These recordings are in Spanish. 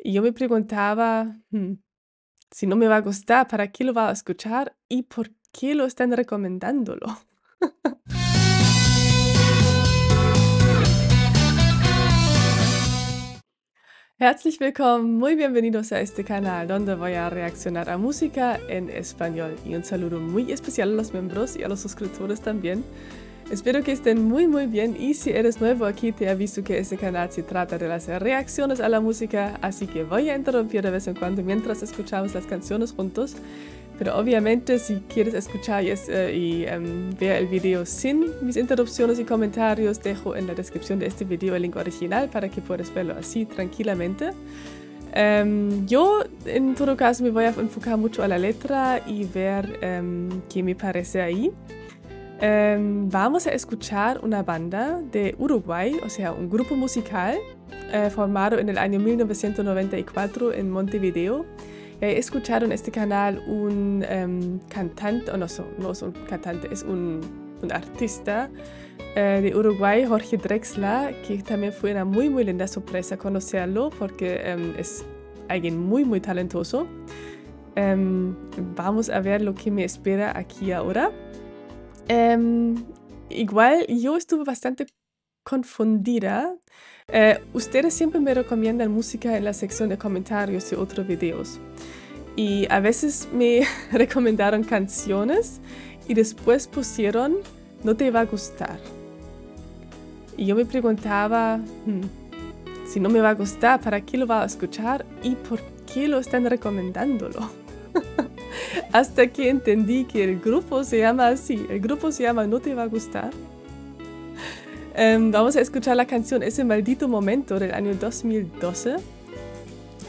Y yo me preguntaba, "Mm, si no me va a gustar, ¿para qué lo va a escuchar y por qué lo están recomendándolo? Herzlich willkommen, muy bienvenidos a este canal donde voy a reaccionar a música en español y un saludo muy especial a los miembros y a los suscriptores también. Espero que estén muy muy bien y si eres nuevo aquí te aviso que este canal se trata de hacer reacciones a la música, así que voy a interrumpir de vez en cuando mientras escuchamos las canciones juntos. Pero obviamente si quieres escuchar y, es, eh, y em, ver el video sin mis interrupciones y comentarios, dejo en la descripción de este video el link original para que puedas verlo así tranquilamente. Em, yo en todo caso me voy a enfocar mucho a la letra y ver em, qué me parece ahí. Vamos a escuchar una banda de Uruguay, o sea, un grupo musical eh, formado en el año 1994 en Montevideo he escuchado en este canal un um, cantante, o no, no es un cantante, es un, artista uh, de Uruguay, Jorge Drexler, que también fue una muy, muy linda sorpresa conocerlo porque um, es alguien muy, muy talentoso. Vamos a ver lo que me espera aquí ahora. Igual yo estuve bastante confundida. Uh, ustedes siempre me recomiendan música en la sección de comentarios de otros videos. Y a veces me recomendaron canciones y después pusieron no te va a gustar. Y yo me preguntaba, hmm, si no me va a gustar, ¿para qué lo va a escuchar y por qué lo están recomendándolo? Hasta que entendí que el grupo se llama así, el grupo se llama No te va a gustar. Um, vamos a escuchar la canción Ese maldito momento del año 2012.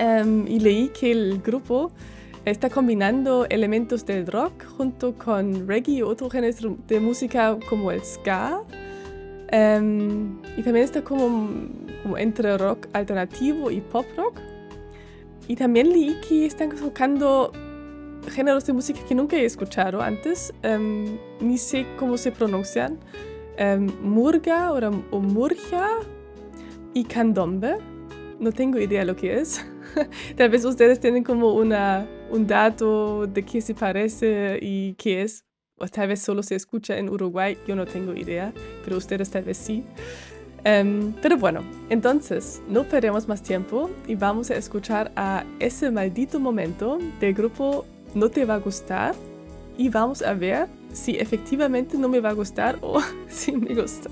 Um, y leí que el grupo está combinando elementos del rock junto con reggae y otro género de música como el ska. Um, y también está como, como, entre rock alternativo y pop rock. Y también leí que están tocando géneros de música que nunca he escuchado antes, um, ni sé cómo se pronuncian. Um, murga o, murgia y candombe. No tengo idea lo que es. Tal vez ustedes tienen como una, un dato de qué se parece y qué es. O tal vez solo se escucha en Uruguay, yo no tengo idea, pero ustedes tal vez sí. Um, pero bueno, entonces no perdemos más tiempo y vamos a escuchar a ese maldito momento del grupo No te va a gustar y vamos a ver si efectivamente no me va a gustar o si me gusta.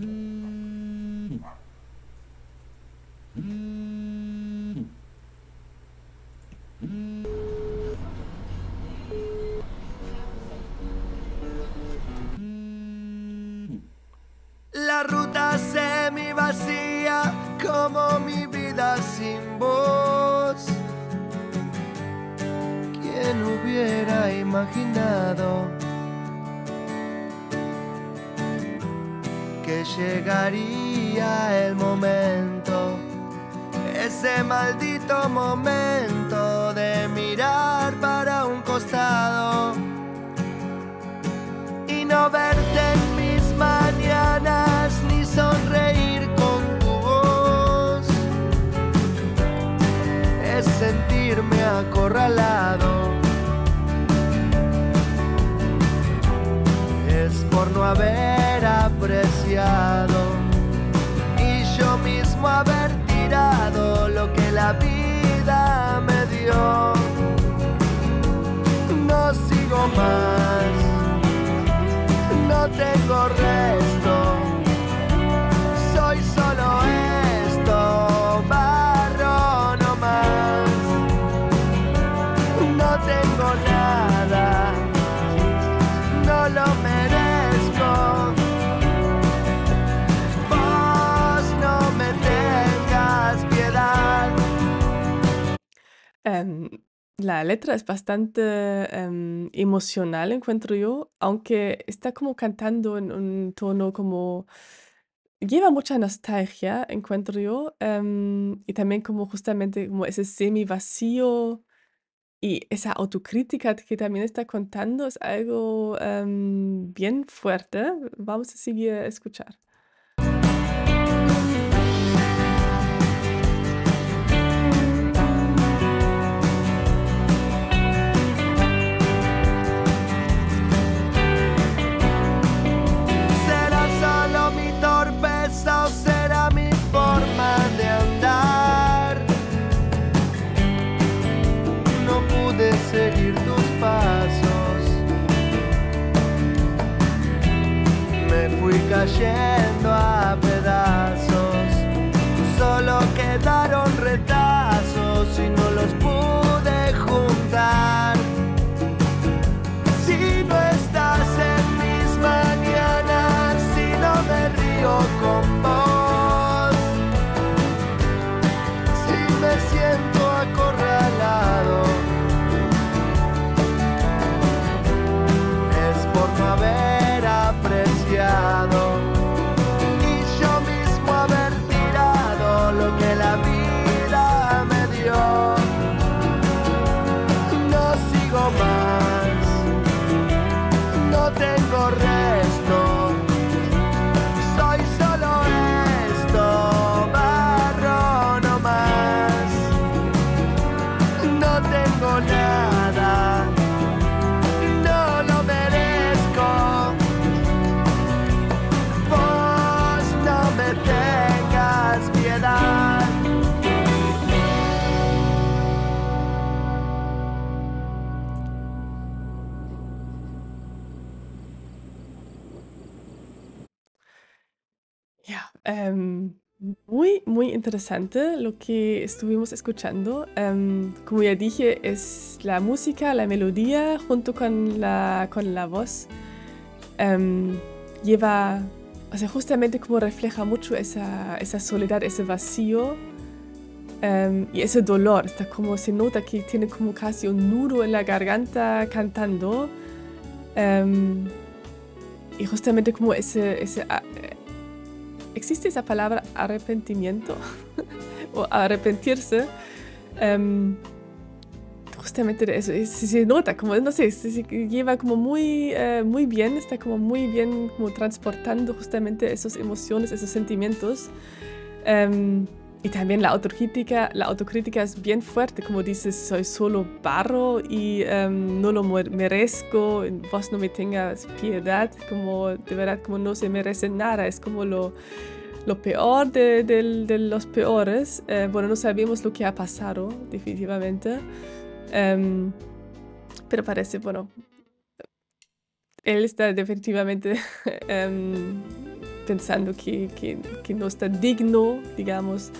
La como mi vida sin voz. ¿Quién hubiera imaginado que llegaría el momento, ese maldito momento de mirar para un costado la letra es bastante em, emocional, encuentro yo, aunque está como cantando en un tono como... Lleva mucha nostalgia, encuentro yo, em, y también como justamente como ese semi vacío Y esa autocrítica que también está contando es algo em, bien fuerte. Vamos a seguir a escuchar. Ähm, muy, muy interesante lo que estuvimos escuchando. Ähm, como ya dije, es la música, la melodía junto con la, con la voz. ähm, lleva, o sea, justamente como refleja mucho esa, esa soledad, ese vacío ähm, y ese dolor. Está como, se nota que tiene como casi un nudo en la garganta cantando. Y justamente como ese, ese ah, ¿existe esa palabra arrepentimiento? o arrepentirse. Em, justamente eso, es- se, nota, como, no sé, se lleva como muy, eh, muy bien, está como muy bien como transportando justamente esas emociones, esos sentimientos. Em, y también la autocrítica, la autocrítica es bien fuerte, como dices, soy solo barro y em, no lo merezco, vos no me tengas piedad, como de verdad como no se merece nada, es como lo, lo peor de, del- de los peores. Eh, bueno, no sabemos lo que ha pasado, definitivamente. Em, pero parece, bueno, él está definitivamente em, pensando que, que- que no está digno, digamos,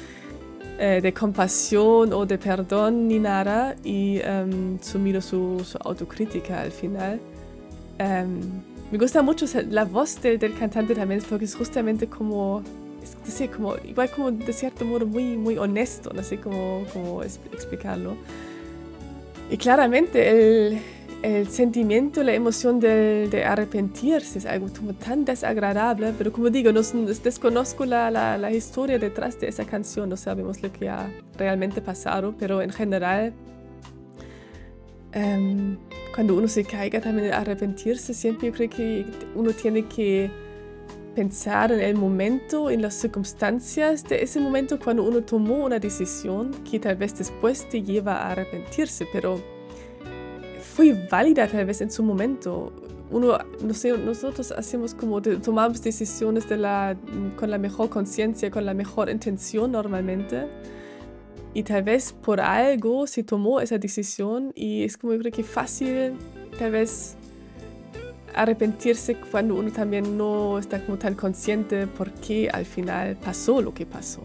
eh, de compasión o de perdón ni nada y em, sumido su, su autocrítica al final. Em, me gusta mucho la voz del, del cantante también porque es justamente como, es decir, como, igual como de cierto modo muy, muy honesto, no sé cómo, cómo explicarlo. Y claramente el, el sentimiento, la emoción de, arrepentirse es algo como tan desagradable, pero como digo, no, s- desconozco la, historia detrás de esa canción, no sabemos lo que ha realmente pasado, pero en general, em, cuando uno se caiga también de arrepentirse, siempre creo que uno tiene que pensar en el momento, en las circunstancias de ese momento cuando uno tomó una decisión que tal vez después te lleva a arrepentirse, pero fue válida tal vez en su momento. Uno, nosotros hacemos como, tomamos decisiones con la mejor conciencia, con la mejor intención normalmente. Y tal vez por algo se tomó esa decisión y es como yo creo que fácil tal vez arrepentirse cuando uno también no está como tan consciente por qué al final pasó lo que pasó.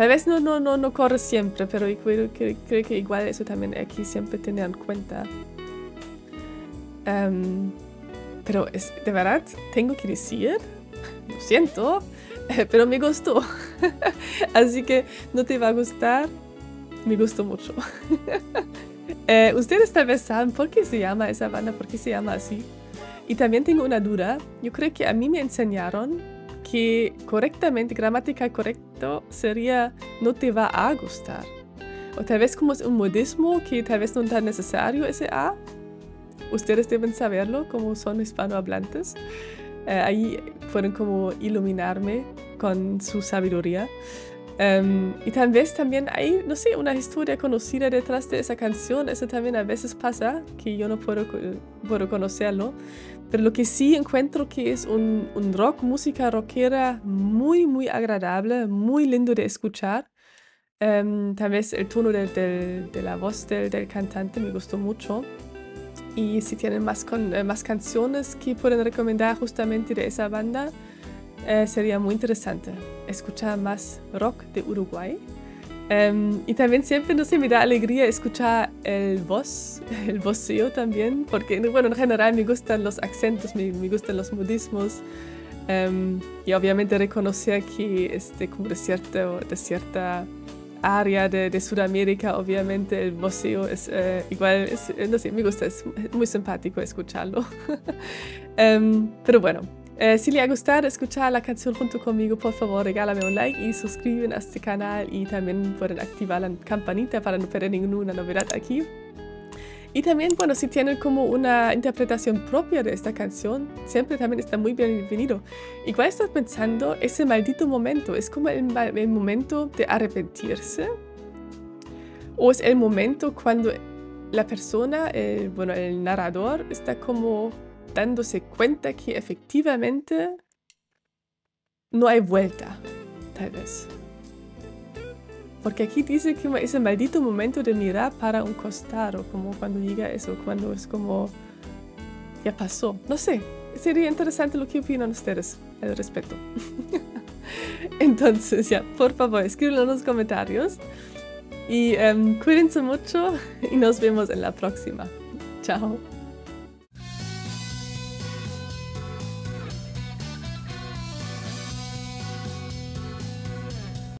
Tal vez no, no, no, no corre siempre, pero creo, que- creo que igual eso también hay que siempre tener en cuenta. Em, pero es, de verdad, tengo que decir, lo siento, pero me gustó. Así que no te va a gustar, me gustó mucho. Eh, ustedes tal vez saben por qué se llama esa banda, por qué se llama así. Y también tengo una duda. Yo creo que a mí me enseñaron que correctamente, gramática correcto, sería no te va a gustar. o tal vez como es un modismo que tal vez no es tan necesario ese A. Ustedes deben saberlo como son hispanohablantes. Eh, ahí pueden como iluminarme con su sabiduría. Um, y tal vez también hay, no sé, una historia conocida detrás de esa canción. Eso también a veces pasa, que yo no puedo, puedo conocerlo. Pero lo que sí encuentro que es un, un rock, música rockera muy, muy agradable, muy lindo de escuchar. Um, tal vez el tono de, de, de la voz del, del, cantante me gustó mucho. Y si tienen más, con, eh, más canciones que pueden recomendar justamente de esa banda, eh, sería muy interesante escuchar más rock de Uruguay. Um, y también siempre, no sé, me da alegría escuchar el voz, el voceo también, porque, bueno, en general me gustan los acentos, me, me gustan los modismos. Um, y obviamente reconocer que este, como de, cierto, de cierta área de, de Sudamérica, obviamente el voceo es uh, igual, es, no sé, me gusta, es muy simpático escucharlo. um, pero bueno, eh, si le ha gustado escuchar la canción junto conmigo, por favor regálame un like y suscriben a este canal y también pueden activar la campanita para no perder ninguna novedad aquí. Y también, bueno, si tienen como una interpretación propia de esta canción, siempre también está muy bienvenido. Igual estás pensando, ese maldito momento, ¿es como el, el momento de arrepentirse? ¿O es el momento cuando la persona, el, bueno, el narrador, está como dándose cuenta que efectivamente no hay vuelta, tal vez. Porque aquí dice que ese maldito momento de mirar para un costado, como cuando llega eso, cuando es como ya pasó. No sé, sería interesante lo que opinan ustedes al respecto. Entonces, ya, por favor, escríbanlo en los comentarios. Y um, cuídense mucho y nos vemos en la próxima. Chao.